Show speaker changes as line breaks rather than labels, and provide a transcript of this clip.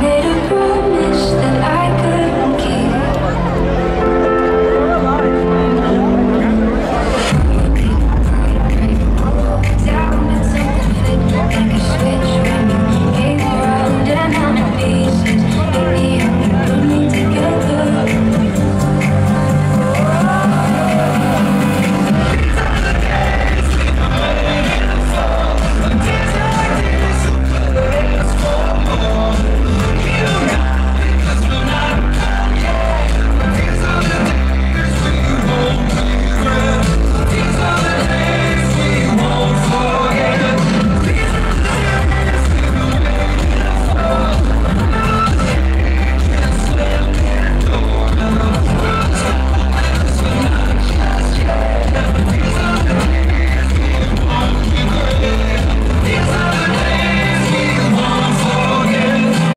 jamais le coup